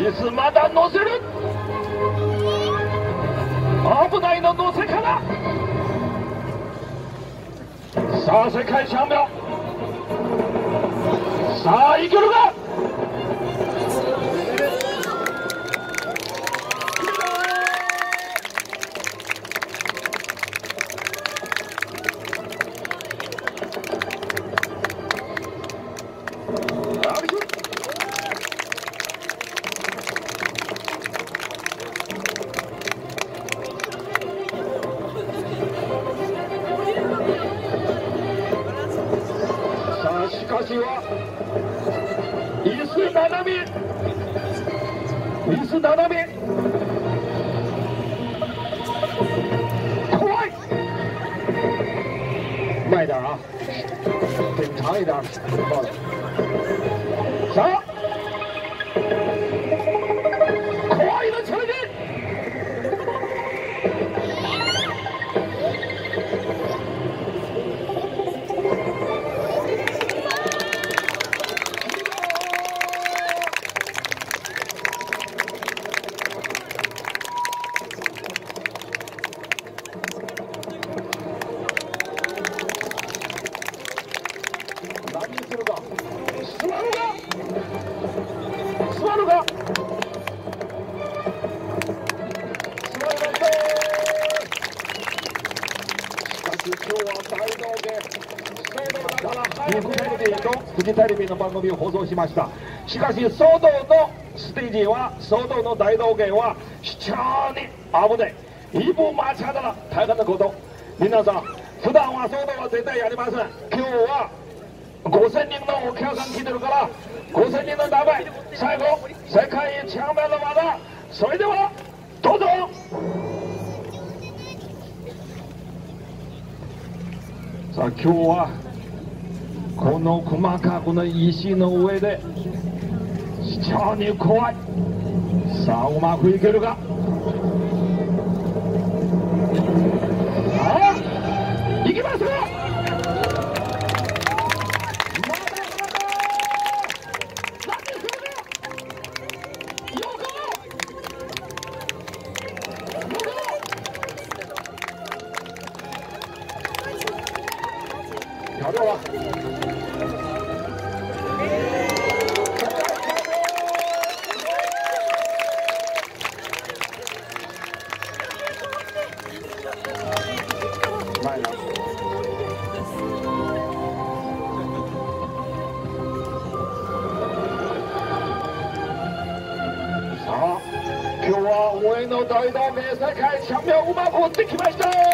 いつまだ乗せる？危ないの乗せかなさあ世界チャンピオン。さあいけるか？さあしかしは椅子斜め椅子斜め怖い慢一点啊顶长一点好了から早くテレビとフジテレビの番組を放送しました。しかし騒動のステージは騒動の大道芸は非常に危ない。一歩間違ったら大変なこと。皆さん普段は騒動は絶対やりません。今日は5000人のお客さん来てるから5000人の名前。最後世界チャンピオンの技。それではどうぞ。さあ今日はこの細かこの石の上で非常に怖い。さあうまくいけるか？さあいきますか！まだまだ何ですかよは上野大道芸世界チャンピオンうまく打ってきました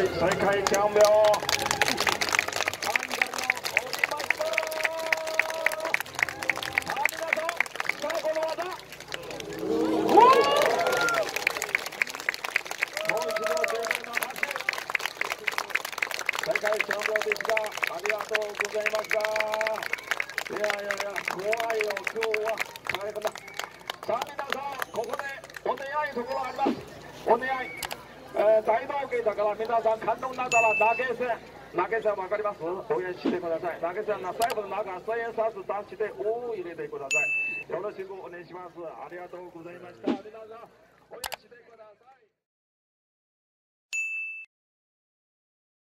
い世界チャンピオンさあ皆さんさあこの技おーもう一度正面の拍手世界チャンピオンでしたありがとうございましたいやいやいや怖いよ今日は大変ださあ皆さんここでお願いところありますお願い大道芸だから皆さん感動になったら投げ銭投げ銭わかります？応援してください。投げ銭の最後の中1000円札出して「お」を入れてください。よろしくお願いします。ありがとうございました。皆さん